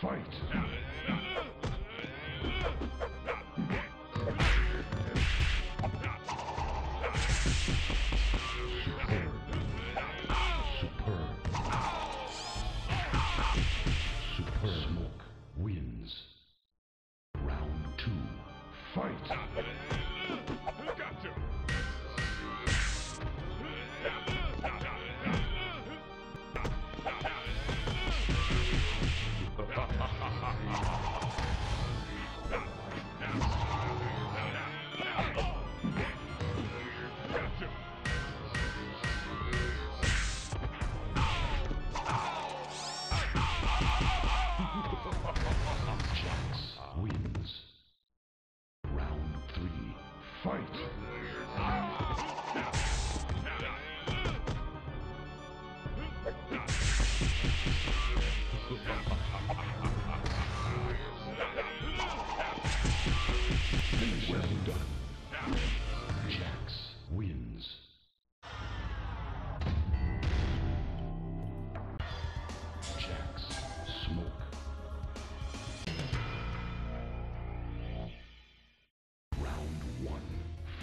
Fight.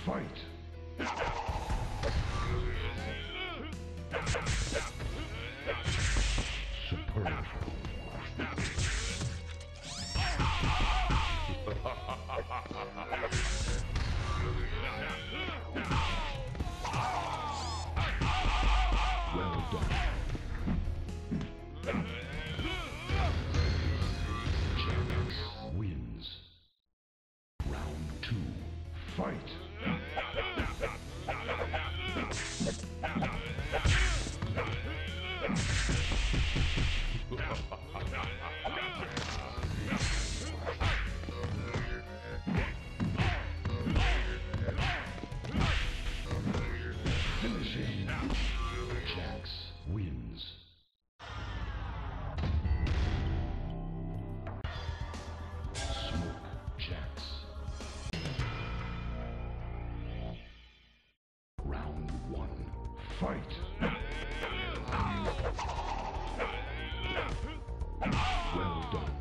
Fight. Fight. Fight. Well done.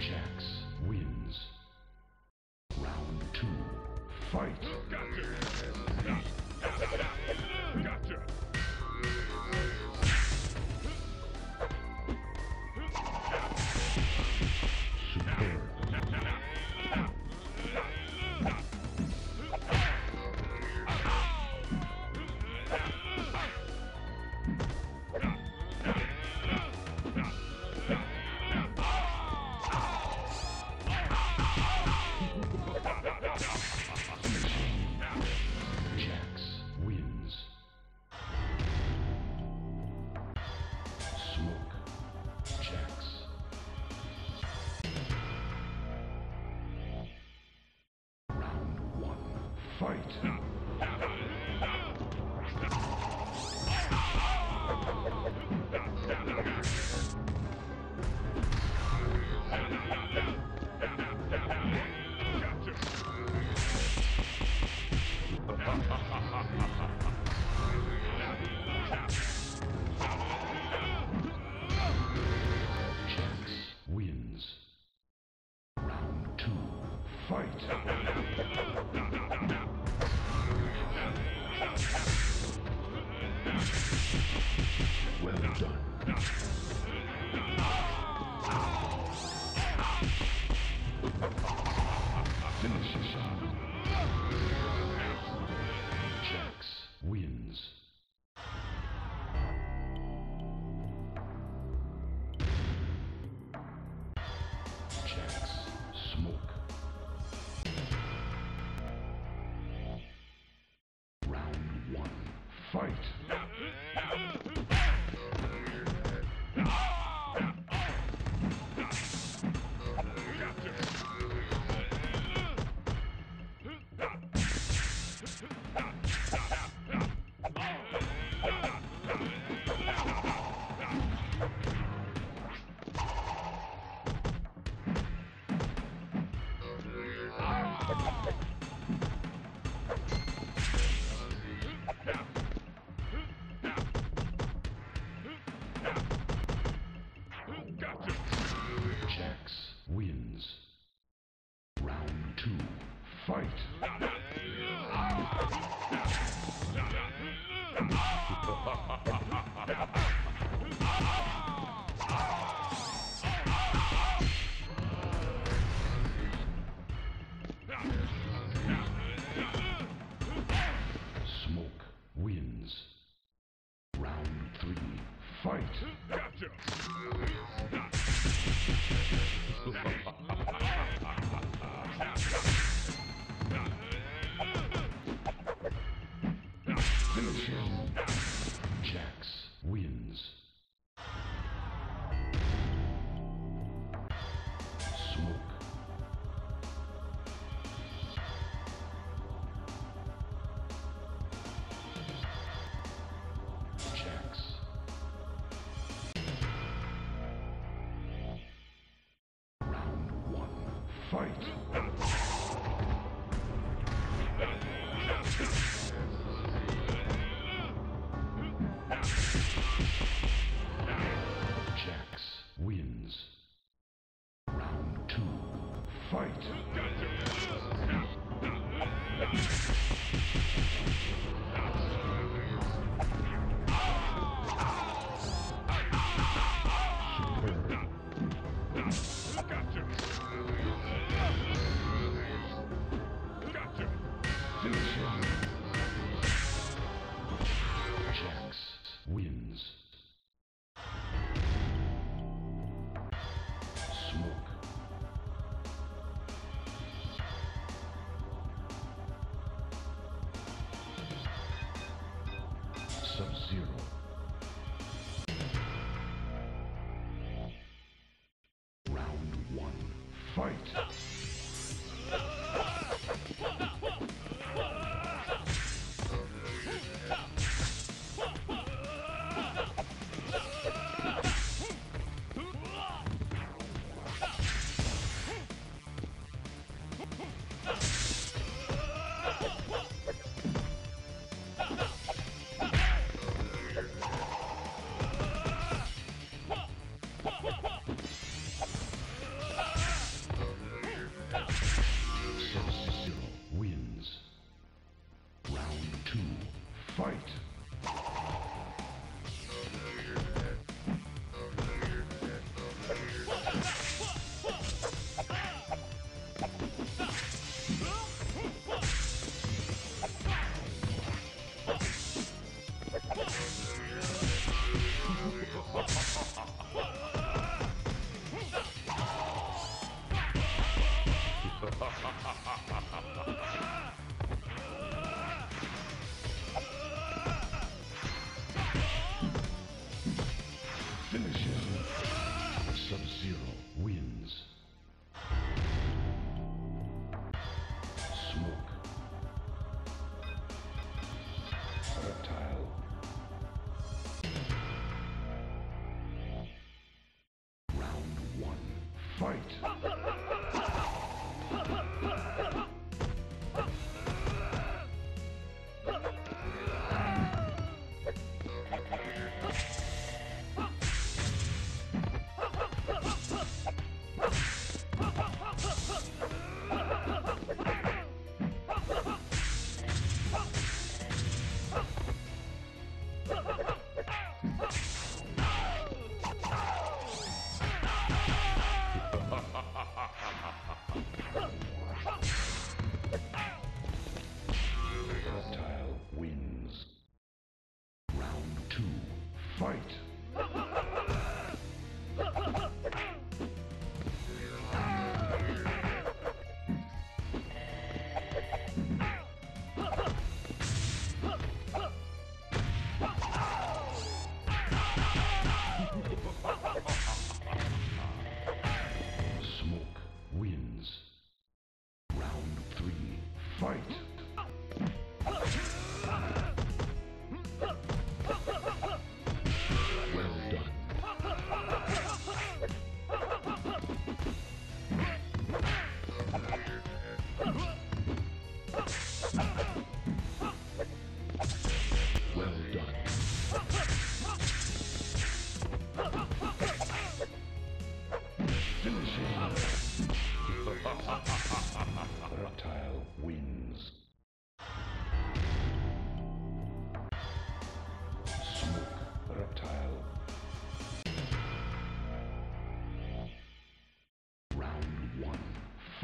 Jax wins. Round two. Fight. Fight. Fight! Gotcha! Fight. Sub-Zero. Round one. Fight! Fight!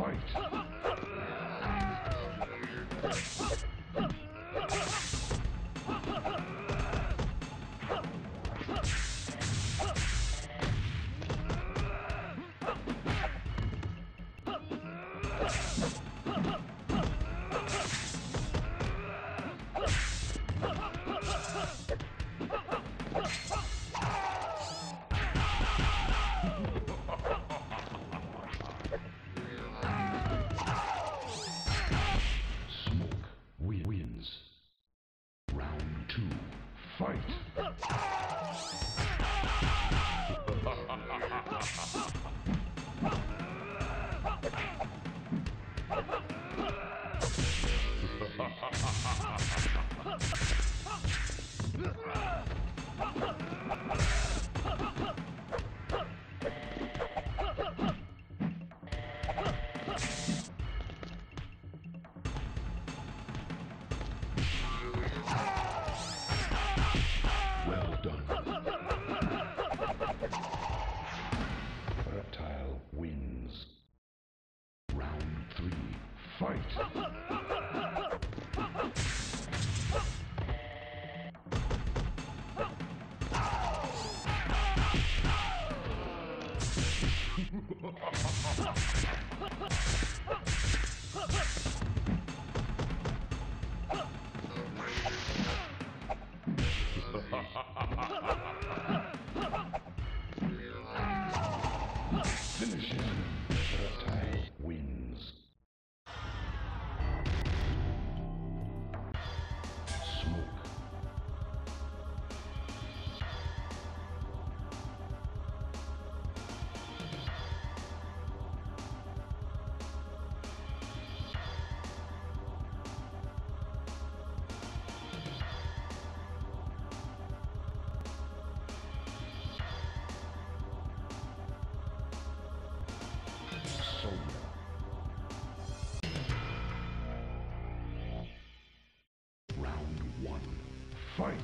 Fight! Fight!